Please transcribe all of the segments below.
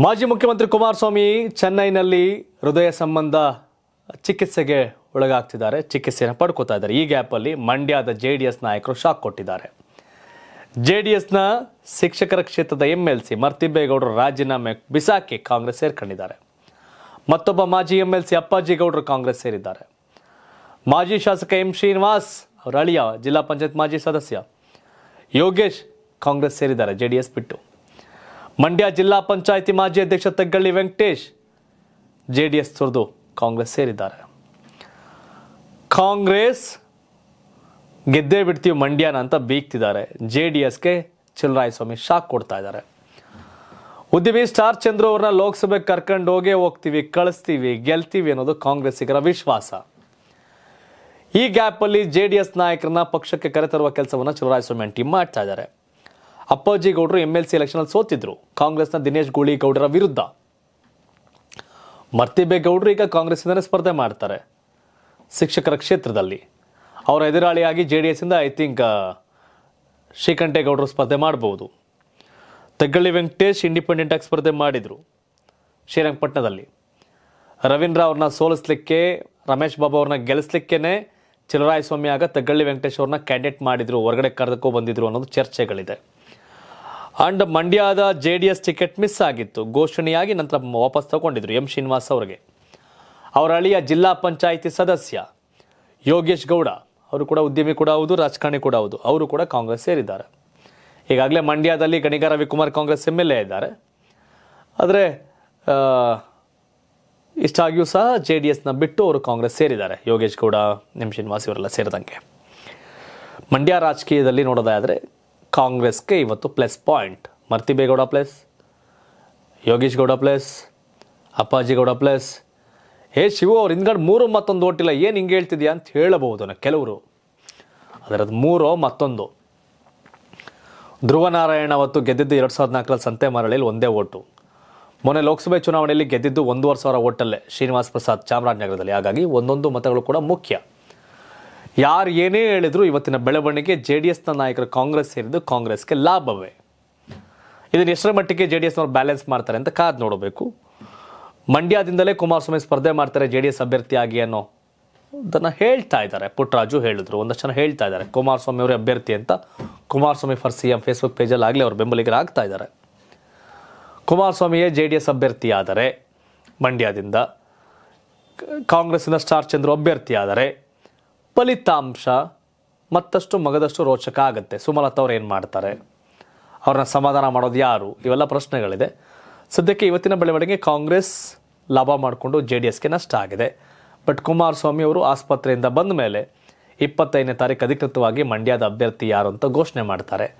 ಮಾಜಿ ಮುಖ್ಯಮಂತ್ರಿ ಕುಮಾರಸ್ವಾಮಿ ಚೆನ್ನೈನಲ್ಲಿ ಹೃದಯ ಸಂಬಂಧ ಚಿಕಿತ್ಸೆಗೆ ಒಳಗಾಗ್ತಿದ್ದಾರೆ. ಚಿಕಿತ್ಸೆಯನ್ನು ಪಡ್ಕೋತಾ ಇದ್ದಾರೆ. ಈ ಗ್ಯಾಪಲ್ಲಿ ಮಂಡ್ಯದ ಜೆ ಡಿ ಎಸ್ ನಾಯಕರು ಶಾಕ್ ಕೊಟ್ಟಿದ್ದಾರೆ. ಜೆ ಡಿ ಎಸ್ನ ಶಿಕ್ಷಕರ ಕ್ಷೇತ್ರದ ಎಂ ಎಲ್ ಸಿ ಮರ್ತಿಬ್ಬೇಗೌಡರು ರಾಜೀನಾಮೆ ಬಿಸಾಕಿ ಕಾಂಗ್ರೆಸ್ ಸೇರ್ಕೊಂಡಿದ್ದಾರೆ. ಮತ್ತೊಬ್ಬ ಮಾಜಿ ಎಂ ಎಲ್ ಸಿ ಅಪ್ಪಾಜಿ ಗೌಡರು ಕಾಂಗ್ರೆಸ್ ಸೇರಿದ್ದಾರೆ. ಮಾಜಿ ಶಾಸಕ ಎಂ ಶ್ರೀನಿವಾಸ್ ಅವರ ಅಳಿಯ ಜಿಲ್ಲಾ ಪಂಚಾಯತ್ ಮಾಜಿ ಸದಸ್ಯ ಯೋಗೇಶ್ ಕಾಂಗ್ರೆಸ್ ಸೇರಿದ್ದಾರೆ ಜೆ ಡಿ ಎಸ್ ಬಿಟ್ಟು. ಮಂಡ್ಯ ಜಿಲ್ಲಾ ಪಂಚಾಯಿತಿ ಮಾಜಿ ಅಧ್ಯಕ್ಷ Taggalli Venkatesh J D S ತೊರೆದು ಕಾಂಗ್ರೆಸ್ ಸೇರಿದ್ದಾರೆ. ಕಾಂಗ್ರೆಸ್ ಗೆದ್ದೇ ಬಿಡ್ತೀವಿ ಮಂಡ್ಯನ ಅಂತ ಬೀಗ್ತಿದ್ದಾರೆ. ಜೆ ಡಿ ಎಸ್ಗೆ ಸ್ವಾಮಿ ಶಾಕ್ ಕೊಡ್ತಾ ಇದ್ದಾರೆ. ಉದ್ಯಮಿ ಸ್ಟಾರ್ ಚಂದ್ರು ಅವ್ರನ್ನ ಲೋಕಸಭೆ ಕರ್ಕೊಂಡು ಹೋಗೇ ಹೋಗ್ತೀವಿ, ಕಳಿಸ್ತೀವಿ, ಗೆಲ್ತೀವಿ ಅನ್ನೋದು ಕಾಂಗ್ರೆಸ್ಸಿಗರ ವಿಶ್ವಾಸ. ಈ ಗ್ಯಾಪಲ್ಲಿ ಜೆ ಡಿ ಎಸ್ ನಾಯಕರನ್ನ ಪಕ್ಷಕ್ಕೆ ಕರೆತರುವ ಕೆಲಸವನ್ನು ಚಿಲ್ರಾಯಸ್ವಾಮಿ ಟೀಮ್ ಮಾಡ್ತಾ ಇದ್ದಾರೆ. ಅಪ್ಪಾಜಿ ಗೌಡರು ಎಂ ಎಲ್ ಸಿ ಎಲೆಕ್ಷನಲ್ಲಿ ಸೋತಿದ್ರು. ಕಾಂಗ್ರೆಸ್ನ ದಿನೇಶ್ ಗೌಡರ ವಿರುದ್ಧ. ಮರ್ತಿಬೇಗೌಡರು ಈಗ ಕಾಂಗ್ರೆಸ್ಸಿಂದಲೇ ಸ್ಪರ್ಧೆ ಮಾಡ್ತಾರೆ. ಶಿಕ್ಷಕರ ಕ್ಷೇತ್ರದಲ್ಲಿ. ಅವರ ಎದುರಾಳಿಯಾಗಿ ಜೆ ಡಿ ಎಸ್ಸಿಂದ ಐ ಥಿಂಕ್ ಶ್ರೀಕಂಠೇಗೌಡರು ಸ್ಪರ್ಧೆ ಮಾಡಬಹುದು ತೆಗ್ಗಳ್ಳಿ ವೆಂಕಟೇಶ್ ಇಂಡಿಪೆಂಡೆಂಟ್ ಆಗಿ ಸ್ಪರ್ಧೆ ಮಾಡಿದರು. ಶ್ರೀರಂಗಪಟ್ಟಣದಲ್ಲಿ. ರವೀಂದ್ರ ಅವ್ರನ್ನ ಸೋಲಿಸ್ಲಿಕ್ಕೆ, ರಮೇಶ್ ಬಾಬು ಅವ್ರನ್ನ ಗೆಲ್ಲಿಸ್ಲಿಕ್ಕೇನೆ ಚಿಲರಾಯಸ್ವಾಮಿ ಆಗ ತೆಗ್ಗಳ್ಳಿ ವೆಂಕಟೇಶ್ ಅವ್ರನ್ನ ಕ್ಯಾಂಡಿಡೇಟ್ ಮಾಡಿದ್ರು. ಹೊರಗಡೆ ಕರೆದಕ್ಕೂ ಬಂದಿದ್ರು ಅನ್ನೋದು ಚರ್ಚೆಗಳಿದೆ. ಅಂಡ್ ಮಂಡ್ಯದ J D S ticket miss ಆಗಿತ್ತು. ಘೋಷಣೆಯಾಗಿ ನಂತರ ವಾಪಸ್ ತಗೊಂಡಿದ್ರು ಎಂ ಶ್ರೀನಿವಾಸ್ ಅವರಿಗೆ. ಅವರ ಅಳಿಯ ಜಿಲ್ಲಾ ಪಂಚಾಯಿತಿ ಸದಸ್ಯ ಯೋಗೇಶ್ ಗೌಡ, ಅವರು ಕೂಡ ಉದ್ಯಮಿ ಕೂಡ ಹೌದು, ರಾಜಕಾರಣಿ ಕೂಡ ಹೌದು, ಅವರು ಕೂಡ ಕಾಂಗ್ರೆಸ್ ಸೇರಿದ್ದಾರೆ. ಈಗಾಗಲೇ ಮಂಡ್ಯದಲ್ಲಿ Ganiga Ravikumar Congress M L A ಇದ್ದಾರೆ. ಆದರೆ ಇಷ್ಟಾಗಿಯೂ ಸಹ ಜೆ ಡಿ ಎಸ್ನ ಬಿಟ್ಟು ಅವರು ಕಾಂಗ್ರೆಸ್ ಸೇರಿದ್ದಾರೆ. ಯೋಗೇಶ್ ಗೌಡ, ಎಂ ಶ್ರೀನಿವಾಸ್ ಇವರೆಲ್ಲ ಸೇರಿದಂಗೆ. ಮಂಡ್ಯ ರಾಜಕೀಯದಲ್ಲಿ ನೋಡೋದಾದರೆ ಕಾಂಗ್ರೆಸ್ಗೆ ಇವತ್ತು plus point. Marthibegowda plus, Yogeesh Gowda plus, Appaji Gowda plus. ಏ ಶಿವು, ಅವ್ರು ಹಿಂದ್ಗಡೆ ಮೂರು ಮತ್ತೊಂದು ಓಟಿಲ್ಲ ಏನು ಹಿಂಗೆ ಹೇಳ್ತಿದ್ಯಾ ಅಂತ ಹೇಳಬಹುದು ನಾ ಕೆಲವರು. ಅದರದ್ದು ಮೂರು ಮತ್ತೊಂದು. ಧ್ರುವನಾರಾಯಣ ಅವತ್ತು ಗೆದ್ದಿದ್ದು ಎರಡು ಸಾವಿರದ ನಾಲ್ಕರಲ್ಲಿ ಸಂತೆ ಮರಳಿಯಲ್ಲಿ ಒಂದೇ ಓಟು. ಮೊನ್ನೆ ಲೋಕಸಭೆ ಚುನಾವಣೆಯಲ್ಲಿ ಗೆದ್ದಿದ್ದು ಒಂದೂವರೆ ಸಾವಿರ ಓಟಲ್ಲೇ ಶ್ರೀನಿವಾಸ್ ಪ್ರಸಾದ್ ಚಾಮರಾಜನಗರದಲ್ಲಿ. ಹಾಗಾಗಿ ಒಂದೊಂದು ಮತಗಳು ಕೂಡ ಮುಖ್ಯ. ಯಾರು ಏನೇ ಹೇಳಿದ್ರು ಇವತ್ತಿನ ಬೆಳವಣಿಗೆ ಜೆ ಡಿ ಎಸ್ನ ನಾಯಕರು ಕಾಂಗ್ರೆಸ್ ಸೇರಿದ್ದು ಕಾಂಗ್ರೆಸ್ಗೆ ಲಾಭವೇ. ಇದನ್ನು ಎಷ್ಟರ ಮಟ್ಟಿಗೆ ಜೆ ಡಿ ಎಸ್ನವ್ರು ಬ್ಯಾಲೆನ್ಸ್ ಮಾಡ್ತಾರೆ ಅಂತ ಕಾದು ನೋಡಬೇಕು. ಮಂಡ್ಯದಿಂದಲೇ ಕುಮಾರಸ್ವಾಮಿ ಸ್ಪರ್ಧೆ ಮಾಡ್ತಾರೆ ಜೆ ಡಿ ಎಸ್ ಅಭ್ಯರ್ಥಿಯಾಗಿ ಅನ್ನೋ ಅದನ್ನು ಹೇಳ್ತಾ ಇದ್ದಾರೆ. ಪುಟ್ಟರಾಜು ಹೇಳಿದ್ರು, ಒಂದಷ್ಟು ಜನ ಹೇಳ್ತಾ ಇದ್ದಾರೆ. ಕುಮಾರಸ್ವಾಮಿ ಅವರೇ ಅಭ್ಯರ್ಥಿ ಅಂತ Kumaraswamy for C M Facebook ಪೇಜಲ್ಲಿ ಆಗಲಿ ಅವರು ಬೆಂಬಲಿಗರು ಆಗ್ತಾ ಇದ್ದಾರೆ. ಕುಮಾರಸ್ವಾಮಿಯೇ ಜೆ ಡಿ ಎಸ್ ಅಭ್ಯರ್ಥಿಯಾದರೆ, ಮಂಡ್ಯದಿಂದ ಕಾಂಗ್ರೆಸ್ಸಿನ ಸ್ಟಾರ್ ಚಂದ್ರು ಅಭ್ಯರ್ಥಿಯಾದರೆ ಫಲಿತಾಂಶ ಮತ್ತಷ್ಟು ಮಗದಷ್ಟು ರೋಚಕ ಆಗುತ್ತೆ. ಸುಮಲತಾ ಅವ್ರು ಏನು ಮಾಡ್ತಾರೆ? ಅವ್ರನ್ನ ಸಮಾಧಾನ ಮಾಡೋದು ಯಾರು? ಇವೆಲ್ಲ ಪ್ರಶ್ನೆಗಳಿದೆ. ಸದ್ಯಕ್ಕೆ ಇವತ್ತಿನ ಬೆಳವಣಿಗೆ ಕಾಂಗ್ರೆಸ್ ಲಾಭ ಮಾಡಿಕೊಂಡು ಜೆ ಡಿ ಎಸ್ಗೆ ನಷ್ಟ ಆಗಿದೆ. ಬಟ್ ಕುಮಾರಸ್ವಾಮಿ ಅವರು ಆಸ್ಪತ್ರೆಯಿಂದ ಬಂದ ಮೇಲೆ ಇಪ್ಪತ್ತೈದನೇ ತಾರೀಕು ಅಧಿಕೃತವಾಗಿ ಮಂಡ್ಯದ ಅಭ್ಯರ್ಥಿ ಯಾರು ಅಂತ ಘೋಷಣೆ ಮಾಡ್ತಾರೆ.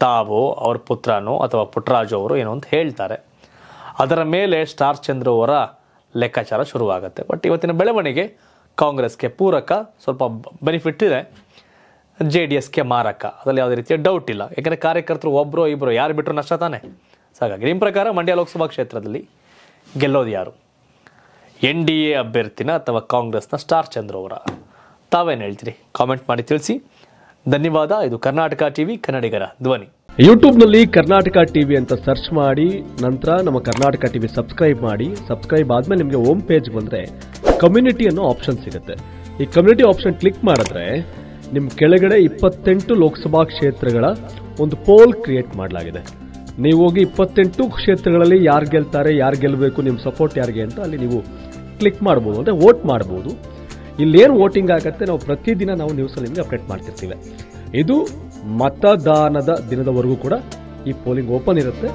ತಾವು, ಅವ್ರ ಪುತ್ರನೋ ಅಥವಾ ಪುಟ್ರಾಜು ಅವರು ಏನೋ ಅಂತ ಹೇಳ್ತಾರೆ. ಅದರ ಮೇಲೆ ಸ್ಟಾರ್ ಚಂದ್ರ ಅವರ ಲೆಕ್ಕಾಚಾರ ಶುರುವಾಗುತ್ತೆ. ಬಟ್ ಇವತ್ತಿನ ಬೆಳವಣಿಗೆ ಕಾಂಗ್ರೆಸ್ಗೆ ಪೂರಕ, ಸ್ವಲ್ಪ ಬೆನಿಫಿಟ್ ಇದೆ. ಜೆ ಡಿ ಎಸ್ಗೆ ಮಾರಕ. ಅದರಲ್ಲಿ ಯಾವುದೇ ರೀತಿಯ ಡೌಟ್ ಇಲ್ಲ. ಯಾಕಂದರೆ ಕಾರ್ಯಕರ್ತರು ಒಬ್ಬರು ಇಬ್ಬರು ಯಾರು ಬಿಟ್ಟರು ನಷ್ಟ ತಾನೆ. ಹಾಗಾಗಿ ನಿಮ್ಮ ಪ್ರಕಾರ ಮಂಡ್ಯ ಲೋಕಸಭಾ ಕ್ಷೇತ್ರದಲ್ಲಿ ಗೆಲ್ಲೋದು ಯಾರು? ಎನ್ ಡಿ ಎ ಅಭ್ಯರ್ಥಿನ ಅಥವಾ ಕಾಂಗ್ರೆಸ್ನ ಸ್ಟಾರ್ ಚಂದ್ರ ಅವರ? ತಾವೇನು ಹೇಳ್ತೀರಿ? ಕಾಮೆಂಟ್ ಮಾಡಿ ತಿಳಿಸಿ. ಧನ್ಯವಾದ. ಇದು ಕರ್ನಾಟಕ ಟಿವಿ, ಕನ್ನಡಿಗರ ಧ್ವನಿ. ಯೂಟ್ಯೂಬ್ನಲ್ಲಿ ಕರ್ನಾಟಕ ಟಿವಿ ಅಂತ ಸರ್ಚ್ ಮಾಡಿ, ನಂತರ ನಮ್ಮ ಕರ್ನಾಟಕ ಟಿವಿ ಸಬ್ಸ್ಕ್ರೈಬ್ ಮಾಡಿ, ಸಬ್ಸ್ಕ್ರೈಬ್ ಆದ್ಮೇಲೆ ನಿಮಗೆ ಹೋಮ್ ಪೇಜ್ ಬಂದ್ರೆ ಕಮ್ಯುನಿಟಿ ಅನ್ನೋ ಆಪ್ಷನ್ ಸಿಗುತ್ತೆ. ಈ ಕಮ್ಯುನಿಟಿ ಆಪ್ಷನ್ ಕ್ಲಿಕ್ ಮಾಡಿದ್ರೆ ನಿಮ್ಮ ಕೆಳಗಡೆ ಇಪ್ಪತ್ತೆಂಟು ಲೋಕಸಭಾ ಕ್ಷೇತ್ರಗಳ ಒಂದು ಪೋಲ್ ಕ್ರಿಯೇಟ್ ಮಾಡಲಾಗಿದೆ. ನೀವು ಹೋಗಿ ಇಪ್ಪತ್ತೆಂಟು ಕ್ಷೇತ್ರಗಳಲ್ಲಿ ಯಾರು ಗೆಲ್ತಾರೆ, ಯಾರು ಗೆಲ್ಲಬೇಕು ನಿಮ್ಮ ಸಪೋರ್ಟ್ ಯಾರಿಗೆ ಅಂತ ಅಲ್ಲಿ ನೀವು ಕ್ಲಿಕ್ ಮಾಡ್ಬೋದು, ಅಂದರೆ ವೋಟ್ ಮಾಡ್ಬೋದು. ಇಲ್ಲೇನು ವೋಟಿಂಗ್ ಆಗುತ್ತೆ, ನಾವು ಪ್ರತಿದಿನ ನಾವು ನ್ಯೂಸಲ್ಲಿ ನಿಮಗೆ ಅಪ್ಡೇಟ್ ಮಾಡ್ತಿರ್ತೀವಿ. ಇದು ಮತದಾನದ ದಿನದವರೆಗೂ ಕೂಡ ಈ ಪೋಲಿಂಗ್ ಓಪನ್ ಇರುತ್ತೆ.